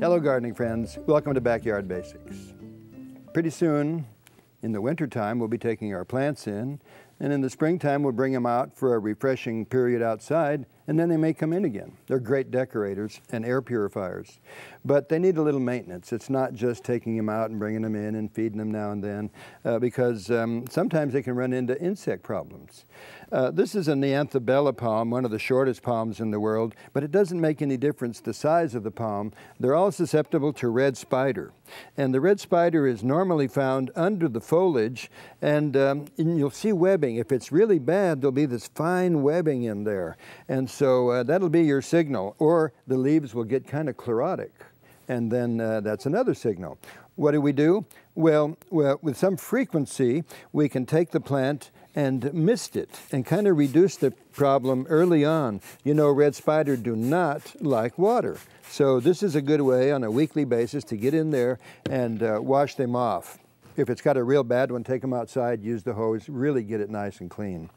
Hello gardening friends, welcome to Backyard Basics. Pretty soon, in the wintertime, we'll be taking our plants in, and in the springtime we'll bring them out for a refreshing period outside, and then they may come in again. They're great decorators and air purifiers, but they need a little maintenance. It's not just taking them out and bringing them in and feeding them now and then, uh, because um, sometimes they can run into insect problems. Uh, this is a Neanthe bella palm, one of the shortest palms in the world, but it doesn't make any difference the size of the palm. They're all susceptible to red spider. And the red spider is normally found under the foliage, and, um, and you'll see webbing. If it's really bad, there'll be this fine webbing in there. And so uh, that'll be your signal, or the leaves will get kind of chlorotic and then uh, that's another signal. What do we do? Well, well, with some frequency, we can take the plant and mist it and kind of reduce the problem early on. You know, red spider do not like water. So this is a good way on a weekly basis to get in there and uh, wash them off. If it's got a real bad one, take them outside, use the hose, really get it nice and clean.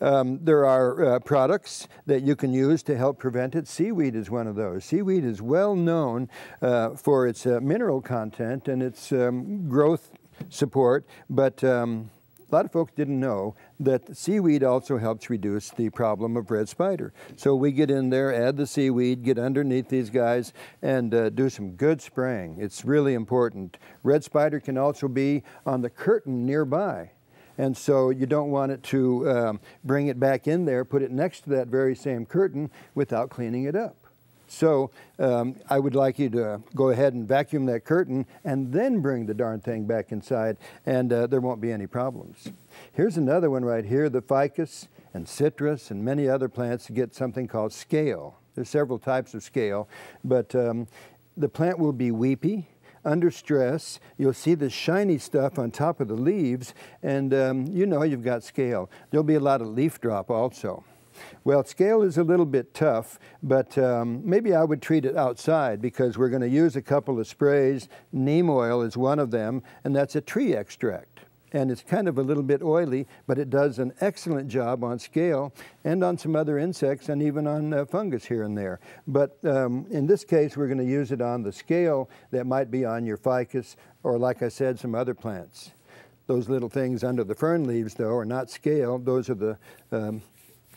Um, there are uh, products that you can use to help prevent it. Seaweed is one of those. Seaweed is well known uh, for its uh, mineral content and its um, growth support, but um, a lot of folks didn't know that seaweed also helps reduce the problem of red spider. So we get in there, add the seaweed, get underneath these guys, and uh, do some good spraying. It's really important. Red spider can also be on the curtain nearby. And so you don't want it to um, bring it back in there, put it next to that very same curtain without cleaning it up. So um, I would like you to go ahead and vacuum that curtain and then bring the darn thing back inside and uh, there won't be any problems. Here's another one right here, the ficus and citrus and many other plants get something called scale. There's several types of scale, but um, the plant will be weepy, under stress. You'll see the shiny stuff on top of the leaves, and um, you know you've got scale. There'll be a lot of leaf drop also. Well, scale is a little bit tough, but um, maybe I would treat it outside because we're going to use a couple of sprays. Neem oil is one of them, and that's a tree extract. And it's kind of a little bit oily, but it does an excellent job on scale and on some other insects and even on uh, fungus here and there. But um, in this case, we're going to use it on the scale that might be on your ficus or, like I said, some other plants. Those little things under the fern leaves, though, are not scale. Those are the um,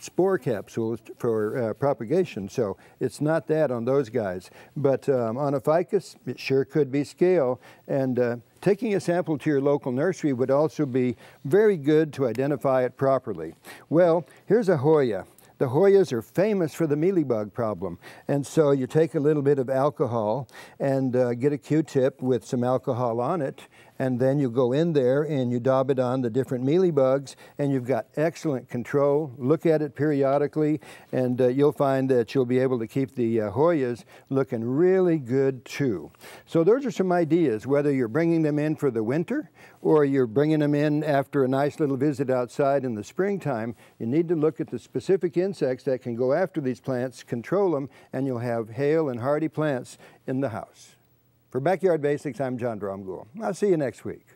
spore capsules for uh, propagation. So it's not that on those guys. But um, on a ficus, it sure could be scale. And uh, taking a sample to your local nursery would also be very good to identify it properly. Well, here's a Hoya. The Hoyas are famous for the mealybug problem. And so you take a little bit of alcohol and uh, get a Q-tip with some alcohol on it and then you go in there and you daub it on the different mealybugs and you've got excellent control. Look at it periodically and uh, you'll find that you'll be able to keep the uh, Hoyas looking really good too. So those are some ideas, whether you're bringing them in for the winter or you're bringing them in after a nice little visit outside in the springtime, you need to look at the specific insects that can go after these plants, control them, and you'll have hale and hardy plants in the house. For Backyard Basics, I'm John Dromgoole. I'll see you next week.